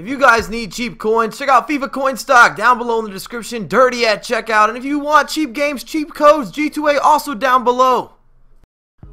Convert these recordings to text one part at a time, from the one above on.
If you guys need cheap coins, check out FIFA Coin Stock down below in the description, dirty at checkout. And if you want cheap games, cheap codes, G2A also down below.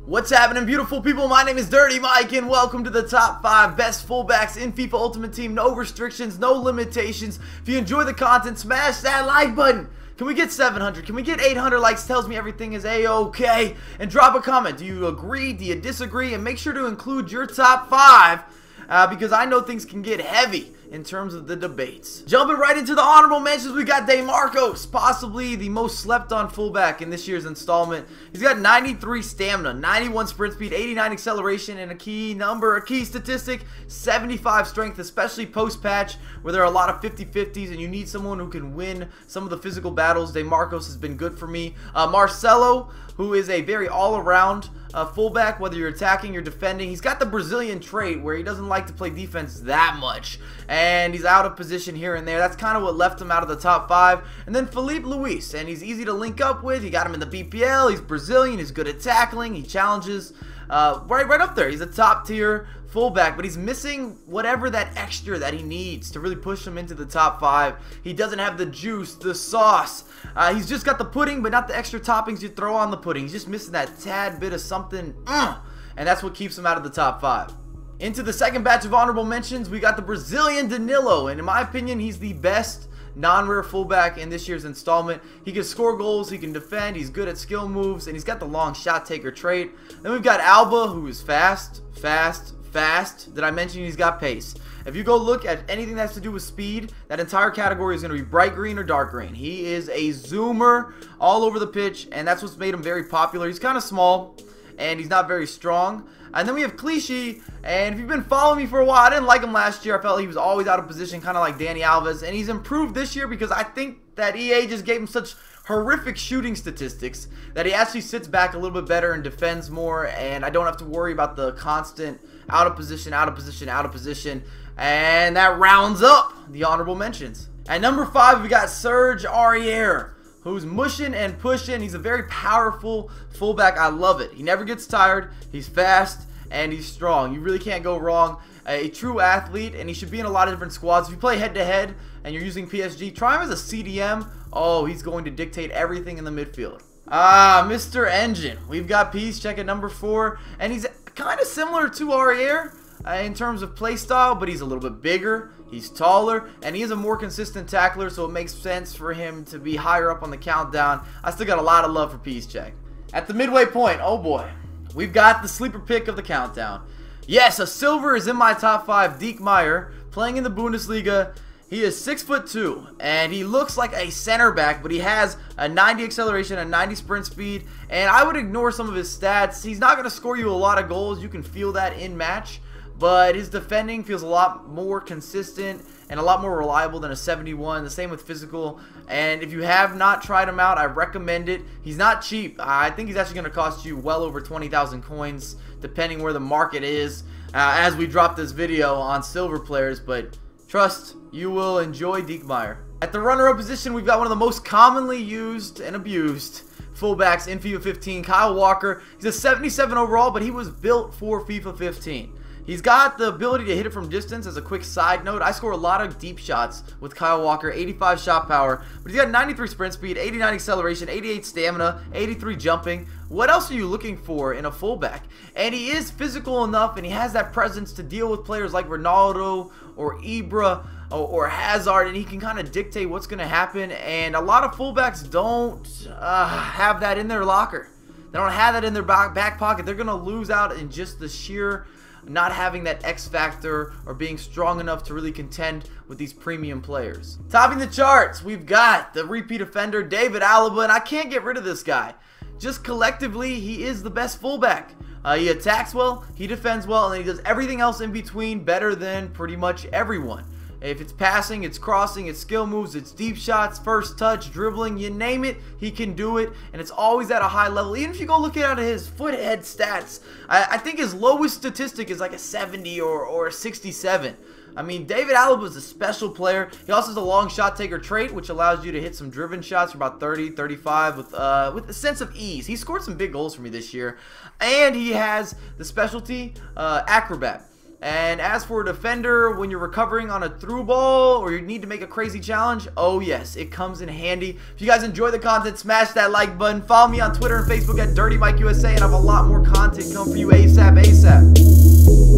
What's happening, beautiful people? My name is Dirty Mike, and welcome to the top 5 best fullbacks in FIFA Ultimate Team. No restrictions, no limitations. If you enjoy the content, smash that like button. Can we get 700? Can we get 800 likes? Tells me everything is a-okay. And drop a comment. Do you agree? Do you disagree? And make sure to include your top 5 uh, because I know things can get heavy in terms of the debates. Jumping right into the honorable mentions, we got DeMarcos, possibly the most slept on fullback in this year's installment. He's got 93 stamina, 91 sprint speed, 89 acceleration, and a key number, a key statistic, 75 strength, especially post-patch where there are a lot of 50-50s and you need someone who can win some of the physical battles. DeMarcos has been good for me. Uh, Marcelo, who is a very all-around uh, fullback, whether you're attacking or defending. He's got the Brazilian trait where he doesn't like to play defense that much, and he's out of position here and there. That's kind of what left him out of the top five. And then Filipe Luis, and he's easy to link up with. You got him in the BPL. He's Brazilian. He's good at tackling. He challenges. Uh, right, right up there. He's a top tier fullback, but he's missing whatever that extra that he needs to really push him into the top five. He doesn't have the juice, the sauce. Uh, he's just got the pudding, but not the extra toppings you throw on the pudding. He's just missing that tad bit of something, uh, and that's what keeps him out of the top five. Into the second batch of honorable mentions, we got the Brazilian Danilo, and in my opinion, he's the best non-rare fullback in this year's installment. He can score goals, he can defend, he's good at skill moves, and he's got the long shot taker trait. Then we've got Alba, who is fast, fast, fast. Did I mention he's got pace? If you go look at anything that has to do with speed, that entire category is going to be bright green or dark green. He is a zoomer all over the pitch, and that's what's made him very popular. He's kind of small, and he's not very strong. And then we have Clichy, and if you've been following me for a while, I didn't like him last year. I felt he was always out of position, kind of like Dani Alves, and he's improved this year because I think that EA just gave him such horrific shooting statistics that he actually sits back a little bit better and defends more, and I don't have to worry about the constant out of position, out of position, out of position. And that rounds up the honorable mentions. At number five, we got Serge Aurier, who's mushing and pushing. He's a very powerful fullback. I love it. He never gets tired. He's fast and he's strong. You really can't go wrong. A true athlete, and he should be in a lot of different squads. If you play head-to-head -head and you're using PSG, try him as a CDM. Oh, he's going to dictate everything in the midfield. Ah, Mr. Engine. We've got Piszczek at number four, and he's kind of similar to Aurier uh, in terms of play style, but he's a little bit bigger, he's taller, and he is a more consistent tackler, so it makes sense for him to be higher up on the countdown. I still got a lot of love for Piszczek. At the midway point, oh boy, we've got the sleeper pick of the countdown. Yes, a silver is in my top five, Diekmeier, playing in the Bundesliga. He is six foot two, and he looks like a center back, but he has a 90 acceleration, a 90 sprint speed, and I would ignore some of his stats. He's not going to score you a lot of goals. You can feel that in match, but his defending feels a lot more consistent and a lot more reliable than a 71. The same with physical. And if you have not tried him out, I recommend it. He's not cheap. I think he's actually going to cost you well over 20,000 coins, depending where the market is, uh, as we drop this video on silver players, but Trust, you will enjoy Diekmeier. At the runner-up position, we've got one of the most commonly used and abused fullbacks in FIFA 15, Kyle Walker. He's a 77 overall, but he was built for FIFA 15. He's got the ability to hit it from distance as a quick side note. I score a lot of deep shots with Kyle Walker, 85 shot power, but he's got 93 sprint speed, 89 acceleration, 88 stamina, 83 jumping. What else are you looking for in a fullback? And he is physical enough and he has that presence to deal with players like Ronaldo or Ibra or, Hazard and he can kind of dictate what's going to happen. And a lot of fullbacks don't uh, have that in their locker. They don't have that in their back, pocket. They're going to lose out in just the sheer not having that X factor or being strong enough to really contend with these premium players. Topping the charts, we've got the repeat offender David Alaba, and I can't get rid of this guy. Just collectively, he is the best fullback. Uh, he attacks well, he defends well, and he does everything else in between better than pretty much everyone. If it's passing, it's crossing, it's skill moves, it's deep shots, first touch, dribbling, you name it, he can do it, and it's always at a high level. Even if you go look at his Futhead stats, I, I think his lowest statistic is like a 70 or, or a 67. I mean, David Alaba is a special player. He also has a long shot taker trait, which allows you to hit some driven shots for about 30, 35 with uh, with a sense of ease. He scored some big goals for me this year. And he has the specialty uh, acrobat And as for a defender, when you're recovering on a through ball or you need to make a crazy challenge, oh yes, it comes in handy. If you guys enjoy the content, smash that like button. Follow me on Twitter and Facebook at Dirty Mike USA, and I have a lot more content coming for you ASAP, ASAP.